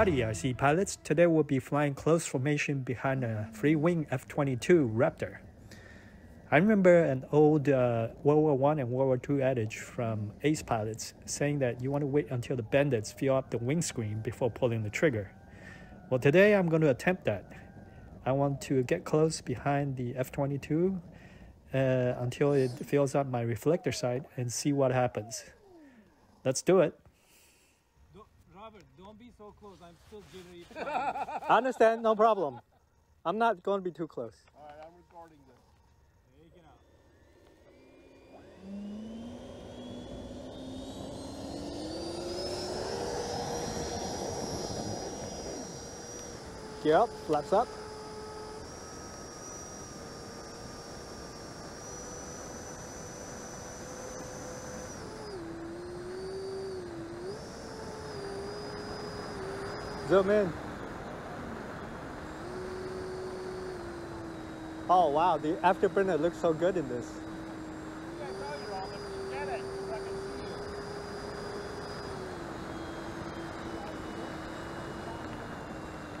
Howdy, RC pilots. Today we'll be flying close formation behind a Freewing F-22 Raptor. I remember an old uh, World War One and World War Two adage from ace pilots saying that you want to wait until the bandits fill up the windscreen before pulling the trigger. Well, today I'm going to attempt that. I want to get close behind the F-22 uh, until it fills up my reflector sight and see what happens. Let's do it. Robert, don't be so close. I'm still jittery. I understand, no problem. I'm not going to be too close. All right, I'm recording this. Take it out. Gear up, flaps up. Zoom in. Oh wow, the afterburner looks so good in this.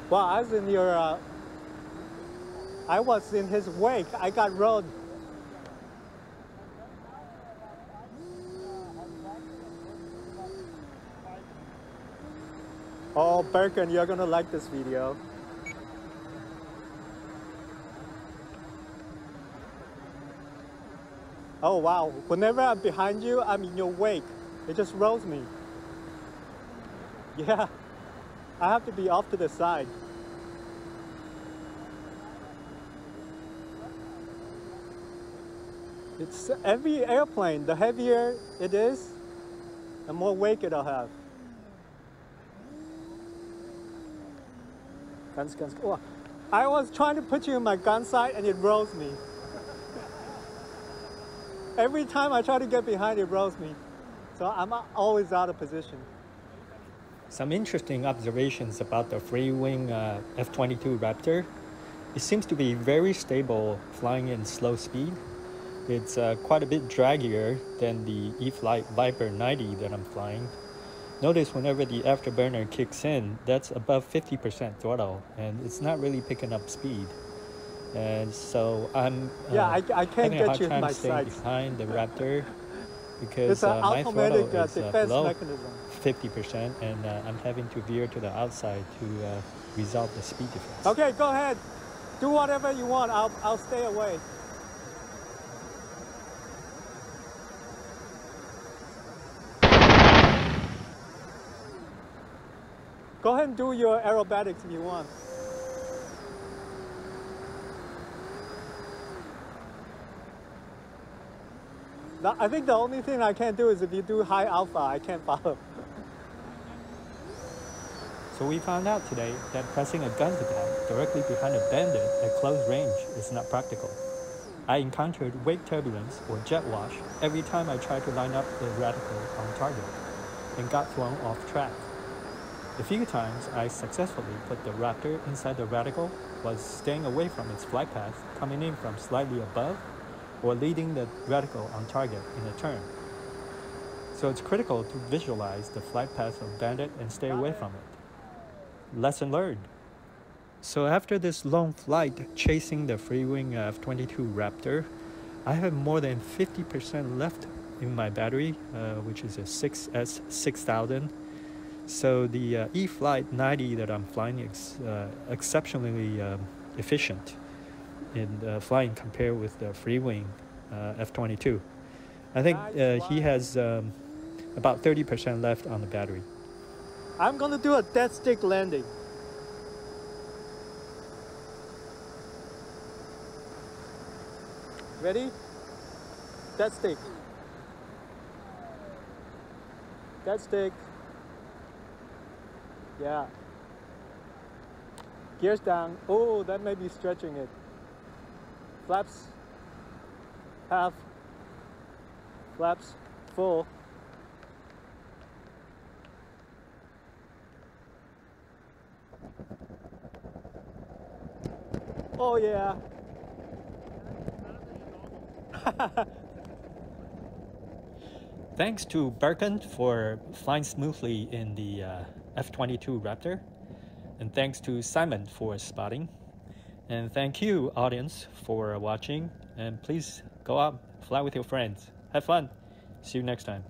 Well, I was in your, uh, I was in his wake. I got rolled. Oh, Berkin, you're gonna like this video. Oh wow, whenever I'm behind you, I'm in your wake. It just rolls me. Yeah, I have to be off to the side. It's every airplane, the heavier it is, the more wake it'll have. Guns, guns, oh, I was trying to put you in my gun sight and it rolls me. Every time I try to get behind, it rolls me. So I'm always out of position. Some interesting observations about the Freewing uh, F 22 Raptor. It seems to be very stable flying in slow speed. It's uh, quite a bit draggier than the E-flite Viper 90 that I'm flying. Notice whenever the afterburner kicks in, that's above 50% throttle, and it's not really picking up speed. And so I'm uh, Yeah, I- I can't get you in my sights. behind the Raptor because It's uh, my throttle uh, is uh, below mechanism. 50%, and uh, I'm having to veer to the outside to uh, resolve the speed difference. Okay, go ahead. Do whatever you want. I'll, I'll stay away. Go ahead and do your aerobatics if you want. I think the only thing I can't do is if you do high alpha, I can't follow. So we found out today that pressing a gun pedal directly behind a bandit at close range is not practical. I encountered wake turbulence or jet wash every time I tried to line up the reticle on target and got thrown off track. The few times I successfully put the Raptor inside the reticle was staying away from its flight path, coming in from slightly above, or leading the reticle on target in a turn. So it's critical to visualize the flight path of bandit and stay away from it lesson learned. So after this long flight chasing the Freewing F-22 Raptor, I have more than 50% left in my battery, uh, which is a 6S6000. So the uh, E-flite 90 that I'm flying is uh, exceptionally um, efficient in uh, flying compared with the Freewing uh, F-22. I think uh, he has um, about 30% left on the battery. I'm gonna do a dead stick landing. Ready? Dead stick. Dead stick. Yeah. Gears down. Oh, that may be stretching it. Flaps. Half. Flaps. Full. Oh yeah. Thanks to Berkin for flying smoothly in the uh, F-22 Raptor. And thanks to Simon for spotting. And thank you, audience, for watching. And please go out, fly with your friends. Have fun. See you next time.